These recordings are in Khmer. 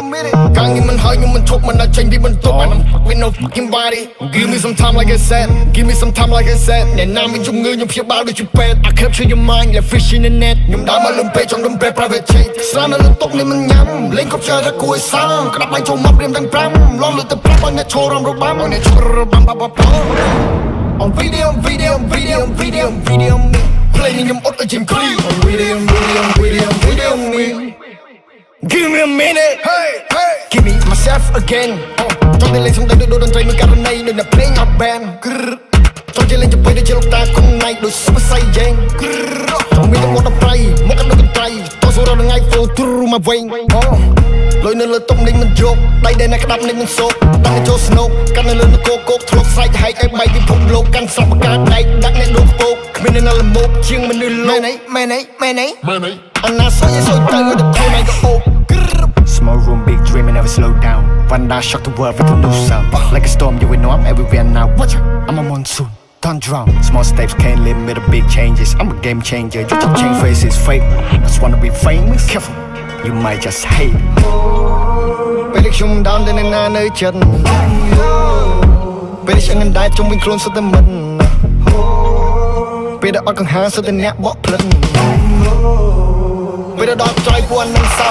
a minute កាងងារមិនហើយខ្ញុំមិនឈប់មិនដល់ចេញពីបន្ទប់ I'm fuck with no fucking body Give me some time like I said Give me some time like I said អ្នកណាមានជំងឺខ្ញុំព្យាបាលដូចជាពេទ្យ I capture your mind like fish in the net ខ្ញុំដើរមកលំពេចង់លំពេ private jet ស្រានៅលើតុនេះមិនញ៉ាំលេងកុំជើថាគួរឲ្យសាំក្តាប់បាញ់ចូលមកព្រាមទាំង5លងលើទៅប្រាប់ឲ្យអ្នកឈររំរបាំឲ្យអ្នកឈររបាំបាបាបា On video video video video video me Play ខ្ញុំអត់ឲ្យ Jim Clee On video video video video me Give me a minute hey hey Give me myself again ចង់តែលេងសំដីដូចតន្ត្រីមួយករណីដូចអ្នកភ្លេង out band ចង់តែលេងទៅដូចជាលោកតាគុំណៃដូច Super Saiyan ចង់មានតែមកដល់ប្រៃមកកាន់ដូចកន្ត្រៃតស៊ូរត់ថ្ងៃ flow through my vein អូលុយនៅលើតុំនេះមិនយកដៃដែលអ្នកក្តាប់នេះមិនសោកដាក់ទៅចូលស្នូកកាន់នៅលើនគរគោកធ្លុកស្រែកហែកឲ្យបែកពិភពលោកកាន់ស្លាប់បកាដែកដាក់អ្នកលោកពោកគ្មាននៅល្មោកជាងមនុស្សលោកមែនអីមែនអីមែនអីមែនអីអណាសយសយទៅទៅខ្លួនឯងក៏អូ Small room, big dream, and never slow down. One day, shock the world with a new sound. Like a storm, you will know I'm everywhere now. Watch out, I'm a monsoon. Don't drown. Small steps can't limit the big changes. I'm a game changer. You just change faces, fake. Just wanna be famous. Careful, you might just hate. ពេលខ្ញុំដើមទៅនៅណានៅចិត្តពេលឆ្ងាញ់ដែរជុំវិញខ្លួនសុទ្ធតែមិនពេលដែលអត់កង្ហាសុទ្ធតែអ្នកបកភ្លឹងពេលដែលដល់ចយពួននឹងសោ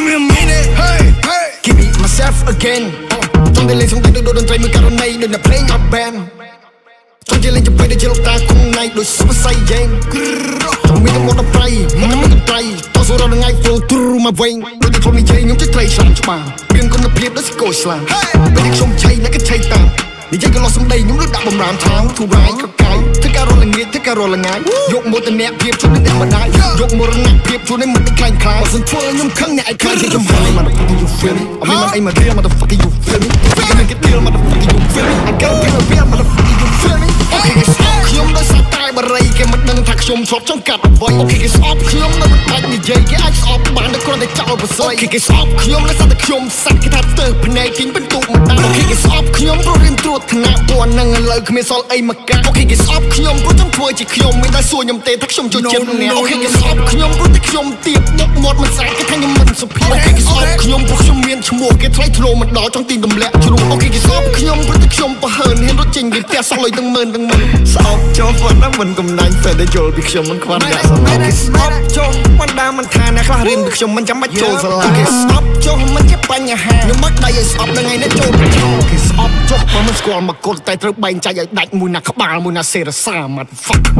Give give me a minute hey hey Give me myself again ចង់តែលេងសំដីដូចតន្ត្រីមួយករណីដូចអ្នកភ្លេង up band ចង់ជាលេងទៅពេលដែលជាលោកតាគុំណៃដូច Super Saiyan ចង់មានតែមកដល់ប្រៃមកតែមកដល់ប្រៃតស៊ូរត់ថ្ងៃ flow through my vein ដូចតែខ្ញុំនិយាយខ្ញុំចិត្តត្រីឆ្លាមច្បាស់មានគុណភាពដូចស្គរស្លាមពេលដែលខ្ញុំឆៃអ្នកក៏ឆៃតាម និយាយក៏លោះសំដីខ្ញុំដូចដាក់បំរាមថាងធូរ៉ៃក៏កាយធ្វើការរលងាយធ្វើការរលងាយយកមោទនៈភាពជួយអ្នកម្ដាយយកមរណភាពជួយអ្នកមិនខ្លាញ់ខ្លាយបើសិនធ្វើខ្ញុំខឹងអ្នកឯងខ្លាចជាខ្ញុំហើយ motherfucker you feel me អត់មានអីមករៀល motherfucker you feel me Feel me get deal motherfucker you feel me I got a pill of beer motherfucker you feel me Okay គេស្អប់ខ្ញុំដោយសារតែបរិយគេមិនដឹងថា ខ្ញុំធ្លាប់ចង់កាត់អ្វីអូខេគេស្អប់ខ្ញុំនៅមិនបាច់និយាយគេអាចស្អប់បានតែគ្រាន់តែចោលប្រស័យអូខេគេស្អប់ខ្ញុំដោយសារតែខ្ញុំសាក់គេថាទៅភ្នែកគេបន្ទុកមិនដែរអូខេគេស្អប់ខ្ញុំព្រោះរៀនត្រួតថ្នាក់ពណ៌នឹងឥឡូវគ្មានសល់អីមកកាអូខេគេស្អប់ខ្ញុំព្រោះចង់ធ្វើជាខ្ញុំមានតែសួរខ្ញុំទេថាខ្ញុំចូលចិត្តអ្នកអូខេគេស្អប់ខ្ញុំព្រោះតែខ្ញុំទៀបមុខមាត់មិនស្អាតគេថាខ្ញុំមិន សុភាពអូខេគេស្អប់ខ្ញុំព្រោះខ្ញុំមានឈ្មោះគេថ្លៃធ្នូមិនដល់ចង់ទីទម្លាក់ជ្រុះអូខេគេស្អប់ខ្ញុំព្រោះតែខ្ញុំប្រហើនហ៊ានរត់ចេញពីផ្ទះសោះលុយទាំងម៉ឺនទាំងម៉ឺនស្អប់ចូលប៉ុណ្ណឹងមិនកំណាញ់តែតែយល់ពីខ្ញុំមិនខ្វះអ្នកស្រឡាញ់គេស្អប់ចូលមិនដើមមិនថាអ្នកខ្លះរៀនពីខ្ញុំមិនចាំបាច់ចូលសាលាគេស្អប់ចូលមិនជាបញ្ហាខ្ញុំមកដៃឲ្យស្អប់ដល់ថ្ងៃនេះចូលគេស្អប់ចុះបើមិនស្គាល់មកគត់តែត្រូវបែងចែកឲ្យដាច់មួយណាក្បាលមួយណាសេរសា motherfucker